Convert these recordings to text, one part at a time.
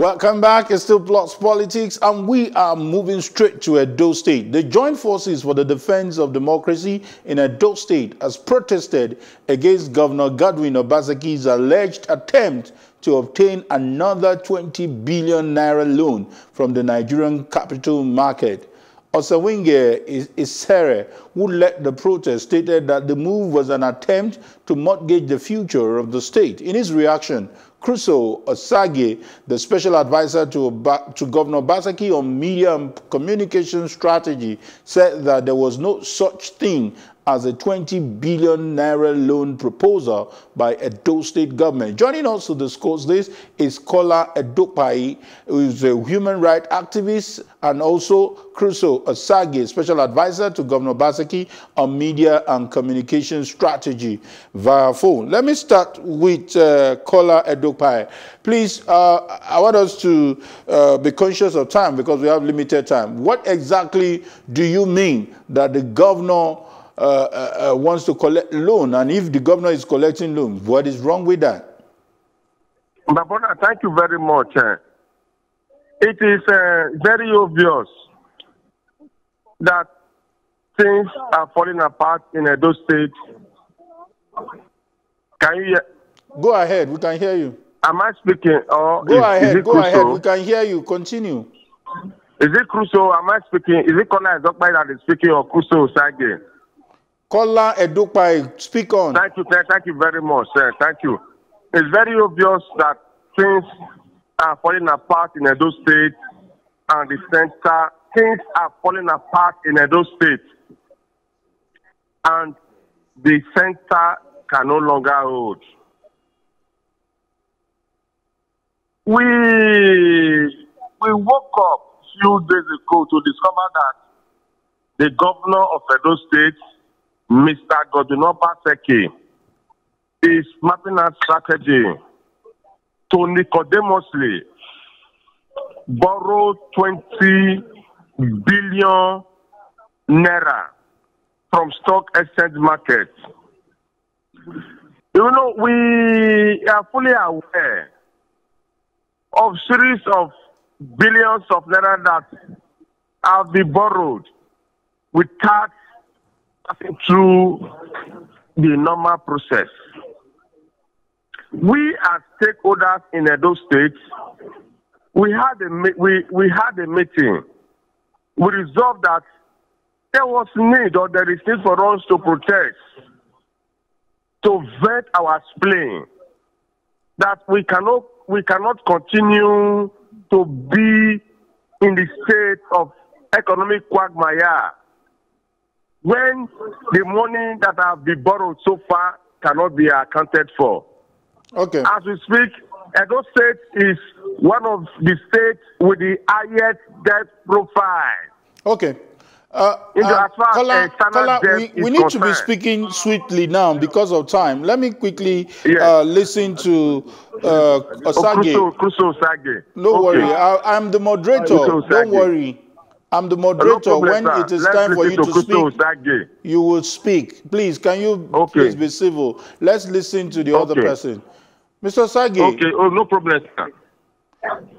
Welcome back. It's still Plus Politics, and we are moving straight to Edo State. The Joint Forces for the Defense of Democracy in Edo State has protested against Governor Godwin Obaseki's alleged attempt to obtain another 20 billion naira loan from the Nigerian capital market. Osemwengie Isere, who led the protest, stated that the move was an attempt to mortgage the future of the state. In his reaction, Crusoe Osagie, the special advisor to, to Governor Obaseki on media and communication strategy, said that there was no such thing as a 20 billion naira loan proposal by Edo state government. Joining us to discuss this is Kola Edokpayi, who is a human rights activist, and also Crusoe Osagie, special advisor to Governor Obaseki on media and communication strategy via phone. Let me start with uh, Kola Edokpayi. Please, uh, I want us to uh, be conscious of time because we have limited time. What exactly do you mean that the governor uh, uh, uh, wants to collect loan, and if the governor is collecting loans, what is wrong with that? My brother, thank you very much. It is uh, very obvious that things are falling apart in Edo State. Can you hear? Go ahead, we can hear you. Am I speaking? Or go is, ahead, is go Crusoe? ahead, we can hear you. Continue. Is it Crusoe? Am I speaking? Is it Kola Edokpayi that is speaking or Crusoe Sage? Kola Edokpayi, speak on. Thank you, thank you very much, sir. Thank you. It's very obvious that things are falling apart in Edo State and the center. Things are falling apart in Edo State. And the center can no longer hold. We we woke up a few days ago to discover that the governor of Edo State Mr. Godwin Obaseki is mapping out strategy to Nicodemously borrow 20 billion naira from stock exchange market. You know, we are fully aware of series of billions of naira that have been borrowed without through the normal process. We as stakeholders in Edo State, we had a we, we had a meeting. We resolved that there was need or there is need for us to protest, to vet our spleen, that we cannot we cannot continue to be in the state of economic quagmire when the money that have been borrowed so far cannot be accounted for. Okay. As we speak, Edo State is one of the states with the highest debt profile. Okay. Uh, uh, Kola, Kola, we, we need concerned. to be speaking swiftly now because of time. Let me quickly yes. uh, listen to uh, Osage. Oh, Kuso, Kuso No okay. worry, I, am the moderator. Don't worry. I'm the moderator. No when sir. it is Let's time for you to, to speak, you will speak. Please, can you okay. please be civil? Let's listen to the okay. other person. Mr. Sage. Okay, oh, no problem, sir.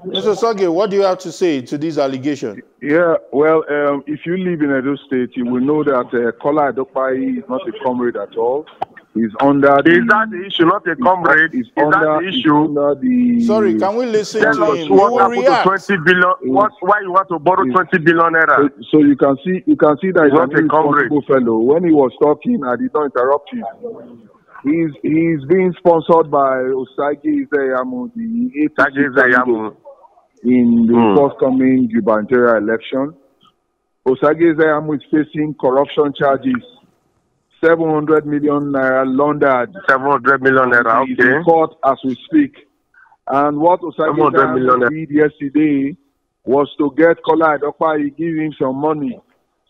Mr. Sage, what do you have to say to these allegations? Yeah, well, um, if you live in Edo State, you will know that uh, Kola Adopai is not a comrade at all is under the, is that the issue, not a comrade? Is, is under, that the issue? Under the, Sorry, can we listen Tell to him? What happened to 20 billion? What, why you want to borrow 20 billion naira? So, so, you can see, you can see that he's not a comrade. fellow. When he was talking, I did not interrupt him. He's he's being sponsored by Osage Izeyamu, the APC in the mm. forthcoming gubernatorial election. Osage Izeyamu is facing corruption charges 700 million naira laundered. 700 million naira, okay. In court as we speak. And what Osage did yesterday was to get Kola Edopai, give him some money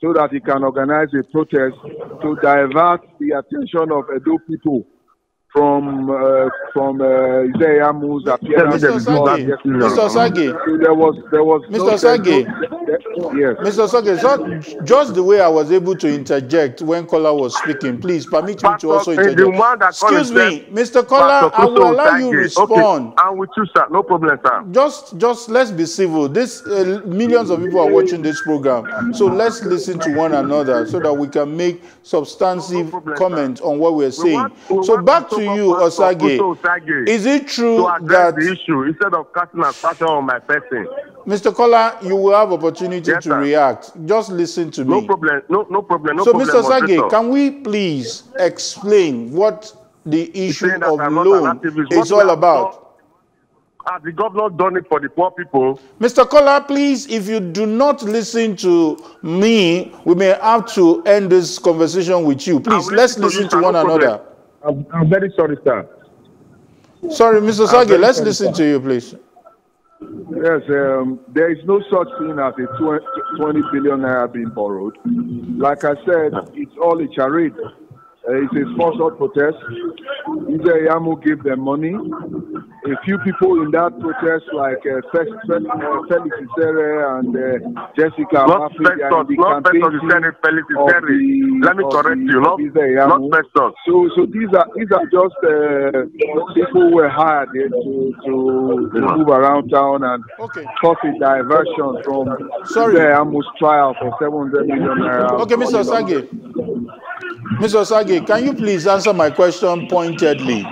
so that he can organize a protest to divert the attention of Edo people from uh, from uh, Ize-Iyamu's appearance. Mr. Sage, Mr. Sage, So there was there was Mr. no Sage. Yes. Mr. Sage, so just the way I was able to interject when Kola was speaking, please permit me to also Pastor, the one that interject. Excuse me, Mr. Kola, Pastor I will Crusoe allow you respond. Okay, I'm with you, sir. No problem, sir. Just, just let's be civil. This uh, millions of people are watching this program, so let's listen to one another so that we can make substantive No problem, comments on what we're saying. want- we So back to to you, Osagie. Osagie Is it true to address that the issue instead of casting aspersion on my person. Mr. Kola, you will have opportunity Yes, to sir. react? Just listen to No me. No problem. No, no problem. No so, problem. Mr. Sage, can we please explain what the issue of I'm not an loan is all about? Has the governor done it for the poor people? Mr. Kola, please, if you do not listen to me, we may have to end this conversation with you. Please, let's listen to one no another. I'm, I'm very sorry, sir. Sorry, Mr. Sage, let's sorry, listen sir. to you, please. Yes, um, there is no such thing as a 20, 20 billion naira being borrowed. Like I said, it's all a charade. Uh, it's a sponsored protest. Ije Yamu gave them money. A few people in that protest, like uh, Fe- Fe- uh, Felix Isere and uh, Jessica Not Amafi, they are in Festus, the not campaign Festus, you said Felix Isere. Let me correct the- you, not, Ije not Festus. So, so these are these are just uh, people who were hired eh, to to, to move around town and Okay. cause a diversion from Sorry. the Amos trial for 700 million naira. Okay, Mr. Sage. Mr. Sage, can you please answer my question pointedly?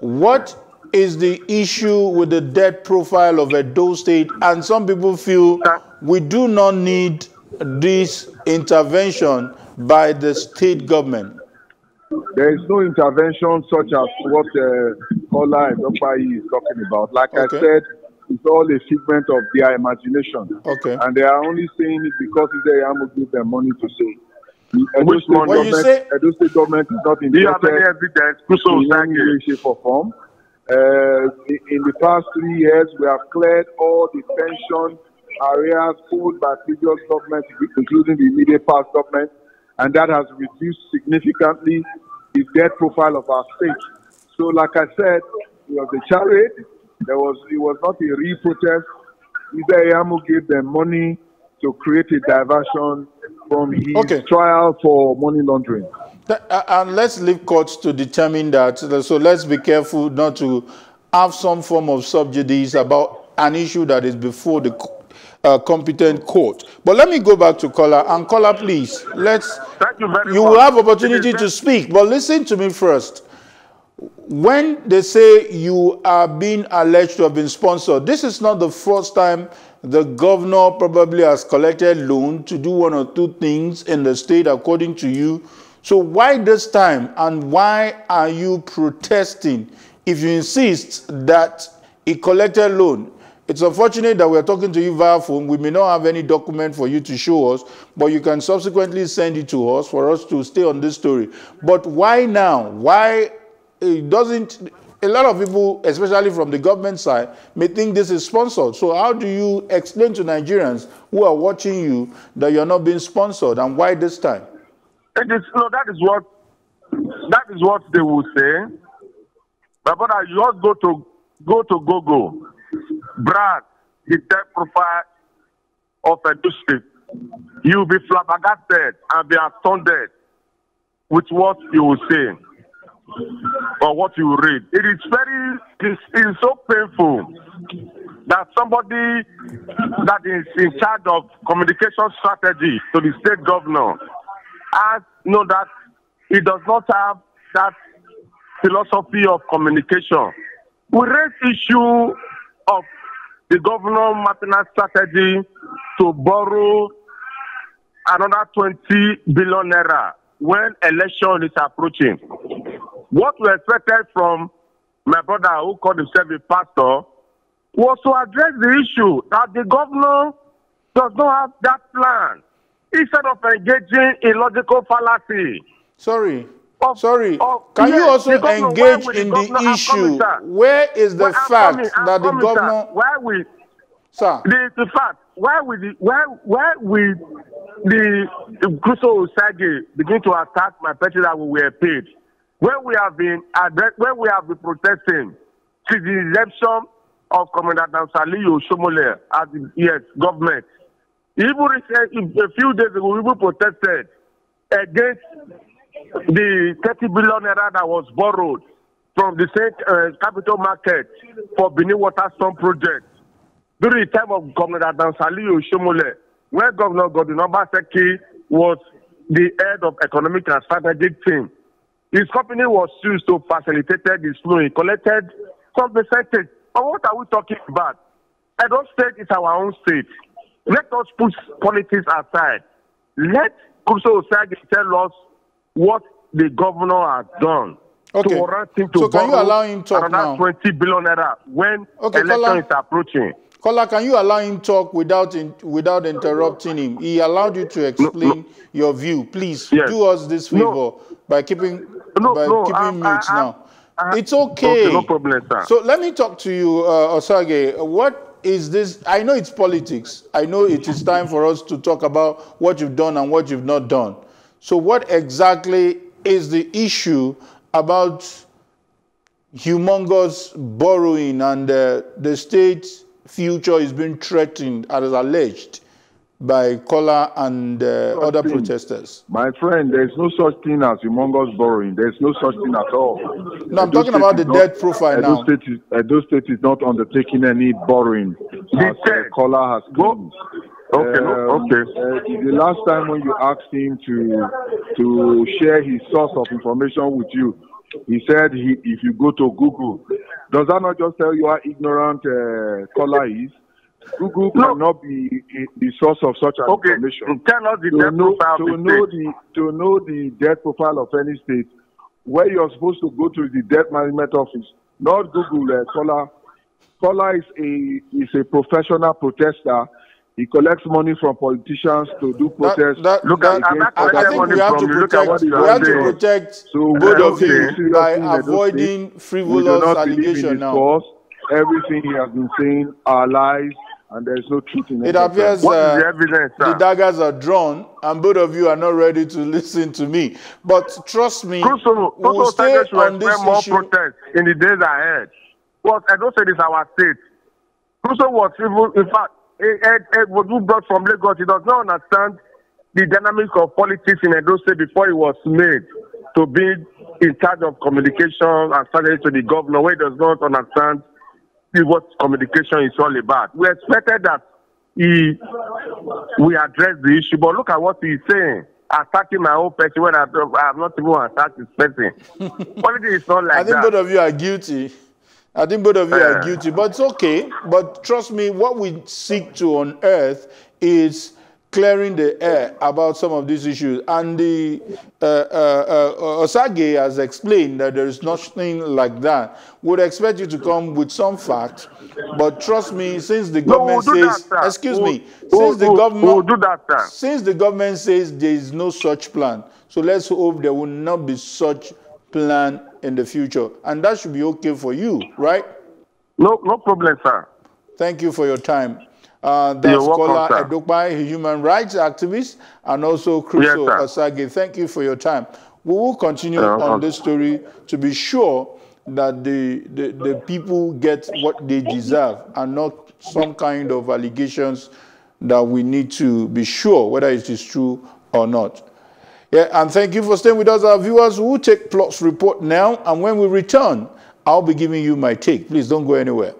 What is the issue with the debt profile of Edo State? And some people feel we do not need this intervention by the state government. There is no intervention such as what uh, Kola Edokpayi is talking about. Like Okay. I said, it's all a figment of their imagination. Okay. And they are only saying it because the to give them money to say. The Edo Which State, money? When you government, say- Edo State government is not Do you have any interested evidence? Crusoe in any way, Osagie. shape, or form. Uh, in the past three years, we have cleared all the pension areas owed by previous governments, including the immediate past government, and that has reduced significantly the debt profile of our state. So, like I said, it was a charade. There was it was not a real protest. Ida Yamu gave them money to create a diversion from his Okay. trial for money laundering. Uh, And let's leave courts to determine that. So let's be careful not to have some form of subjudice about an issue that is before the uh, competent court. But let me go back to Kola. And Kola, please, let's. Thank you very You much. will have opportunity to speak, but listen to me first. When they say you are being alleged to have been sponsored, this is not the first time the governor probably has collected loan to do one or two things in the state according to you. So why this time and why are you protesting if you insist that he collected loan? It's unfortunate that we're talking to you via phone. We may not have any document for you to show us, but you can subsequently send it to us for us to stay on this story. But why now? Why it doesn't a lot of people, especially from the government side, may think this is sponsored. So how do you explain to Nigerians who are watching you that you're not being sponsored and why this time? It is no, that is what that is what they will say. But brother, you just go to go to Google, brag the debt profile of a district. You will be flabbergasted and be astounded with what you will say or what you read. It is very it is so painful that somebody that is in charge of communication strategy to the state governor has know that he does not have that philosophy of communication. We raise issue of the governor Martinez strategy to borrow another 20 billion naira when election is approaching. What we expected from my brother who called himself a pastor was to address the issue that the governor does not have that plan instead of engaging in logical fallacy. Sorry. Of- Sorry. of- Can you yes, also the governor, engage the in the I'm issue? sir. Where is the Well, fact coming, that the coming, sir. governor, Why we sir? the the fact why the why why will the the Crusoe Osage begin to attack my person that we were paid? When we have been when we have been protesting since the election of Commander Saliu Shomole as the yes government. Even a few days ago, we protested against the 30 billion naira that was borrowed from the state uh, capital market for Benin Water Storm project during the time of Governor Saliu Shomole, where Governor Godwin Obaseki was the head of economic and strategic team. His company was used to facilitate this loan. He collected some percentage. But what are we talking about? Edo State is our own state. Let us put politics aside. Let Crusoe Osagie tell us what the governor has done. Okay. To warrant him to so can you allow him talk another now? 20 billion naira when okay, election Kola, is approaching. Kola, can you allow him talk without in, without interrupting him? He allowed you to explain no, no. your view. Please yes. do us this favor no. by keeping no, by no, keeping um, mute now. I, it's okay. okay. No problem, sir. So let me talk to you, uh, Osagie. What is this? I know it's politics. I know it is time for us to talk about what you've done and what you've not done. So what exactly is the issue about humongous borrowing and uh, the state's future is being threatened as alleged? By Kola and uh, other thing. protesters? My friend, there's no such thing as humongous borrowing. There's no such thing at all. No, I'm Edo talking about the not, debt profile Edo now. State is, Edo State is not undertaking any borrowing. As, uh, Kola has claimed. Okay, um, okay. Uh, the last time when you asked him to to share his source of information with you, he said he, if you go to Google, does that not just tell you how ignorant uh, Kola is? Google no. cannot be the source of such an okay. information. Tell us the to debt know, profile to know the to know the debt profile of any state. Where you're supposed to go to the debt management office, not Google. Uh, Kola, Kola is a is a professional protester. He collects money from politicians to do protests. That, that, look at, I, I think we have to protect, we have to protect so both of you by avoiding frivolous allegations now. Cause, everything he has been saying are lies and there is no truth in it. It appears uh, the, the daggers are drawn, and both of you are not ready to listen to me. But trust me, Crusoe, we'll stay on this more issue. protests in the days ahead. But I don't say this our state. Crusoe was even, in fact, it, it was brought from Lagos. He does not understand the dynamics of politics in Edo State before he was made to be in charge of communication and strategy to the governor, where he does not understand see what communication is all about. We expected that he we address the issue, but look at what he's saying. Attacking my own person when I, I have not even attacked his person. Politics is not like that. I think that. both of you are guilty. I think both of you are guilty, but it's okay. But trust me, what we seek to unearth is clearing the air about some of these issues. And the uh, uh, uh, Osagie has explained that there is nothing like that. Would expect you to come with some facts, but trust me, since the government no, we'll says, that, excuse we'll, me, we'll, since the government, we'll do that, since the government says there is no such plan, so let's hope there will not be such plan in the future, and that should be okay for you, right? No, no problem, sir. Thank you for your time. Uh, that's Kola Edokpayi, a human rights activist, and also Crusoe yes, Osagie. Thank you for your time. We will continue on this story to be sure that the, the, the people get what they deserve and not some kind of allegations that we need to be sure whether it is true or not. Yeah, and thank you for staying with us, our viewers. We'll take Plus report now, and when we return, I'll be giving you my take. Please don't go anywhere.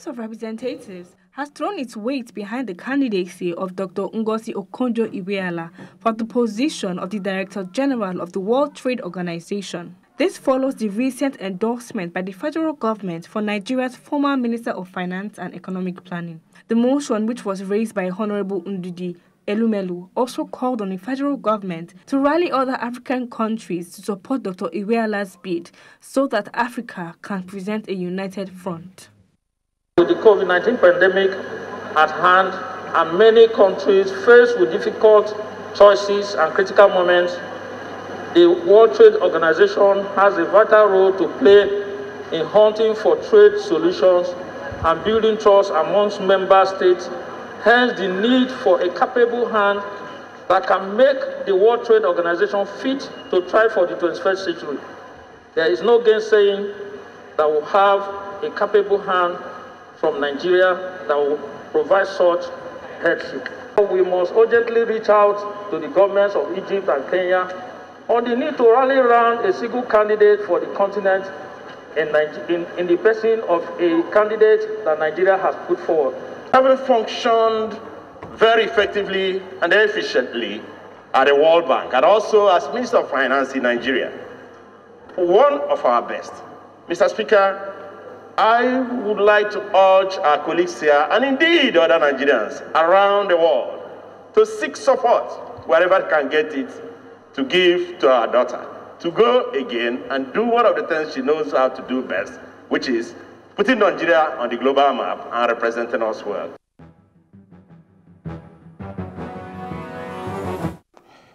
House of Representatives has thrown its weight behind the candidacy of Dr. Ngozi Okonjo-Iweala for the position of the Director General of the World Trade Organization. This follows the recent endorsement by the federal government for Nigeria's former Minister of Finance and Economic Planning. The motion, which was raised by Honorable Ndudi Elumelu, also called on the federal government to rally other African countries to support Dr. Iweala's bid so that Africa can present a united front. With the COVID 19 pandemic at hand and many countries faced with difficult choices and critical moments, the World Trade Organization has a vital role to play in hunting for trade solutions and building trust amongst member states, hence, the need for a capable hand that can make the World Trade Organization fit to try for the 21st century. There is no gainsaying that we have a capable hand from Nigeria that will provide such headship. We must urgently reach out to the governments of Egypt and Kenya on the need to rally around a single candidate for the continent in, in, in the person of a candidate that Nigeria has put forward. Having functioned very effectively and efficiently at the World Bank and also as Minister of Finance in Nigeria, one of our best. Mr. Speaker, I would like to urge our colleagues here and indeed other Nigerians around the world to seek support wherever can get it to give to our daughter, to go again and do one of the things she knows how to do best, which is putting Nigeria on the global map and representing us well.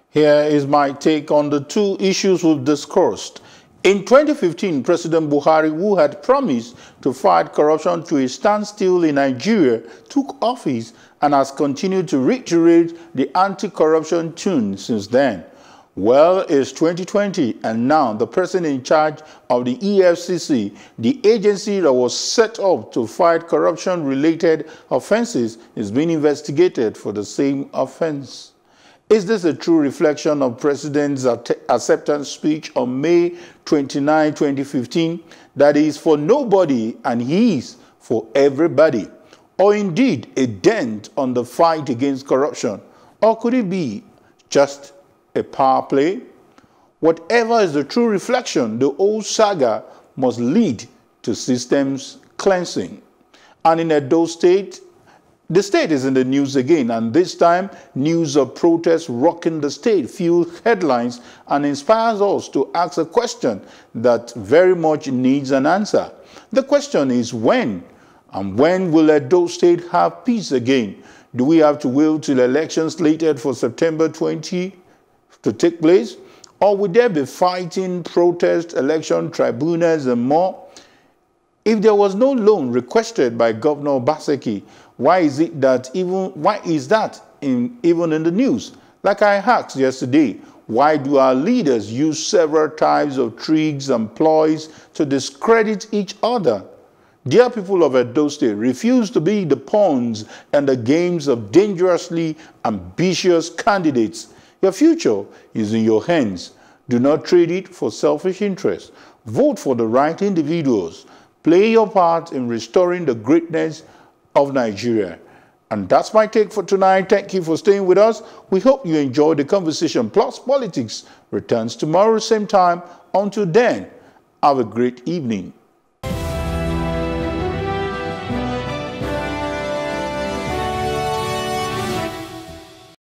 Here is my take on the two issues we've discussed. In 2015, President Buhari, who had promised to fight corruption to a standstill in Nigeria, took office and has continued to reiterate the anti-corruption tune since then. Well, it's 2020 and now the person in charge of the EFCC, the agency that was set up to fight corruption-related offenses, is being investigated for the same offense. Is this a true reflection of President's acceptance speech on May 29, 2015, that is for nobody and he is for everybody? Or indeed a dent on the fight against corruption? Or could it be just a power play. Whatever is the true reflection, the old saga must lead to systems cleansing. And in a Edo State, the state is in the news again, and this time, news of protests rocking the state fuels headlines and inspires us to ask a question that very much needs an answer. The question is when? And when will Edo State have peace again? Do we have to wait till elections slated for September 20 to take place? Or would there be fighting, protest, election tribunals, and more? If there was no loan requested by Governor Obaseki, why is it that even why is that in even in the news? Like I asked yesterday, why do our leaders use several types of tricks and ploys to discredit each other? Dear people of Edo State, refuse to be the pawns and the games of dangerously ambitious candidates your future is in your hands. Do not trade it for selfish interests. Vote for the right individuals. Play your part in restoring the greatness of Nigeria. And that's my take for tonight. Thank you for staying with us. We hope you enjoyed the conversation. Plus Politics returns tomorrow, same time. Until then, have a great evening.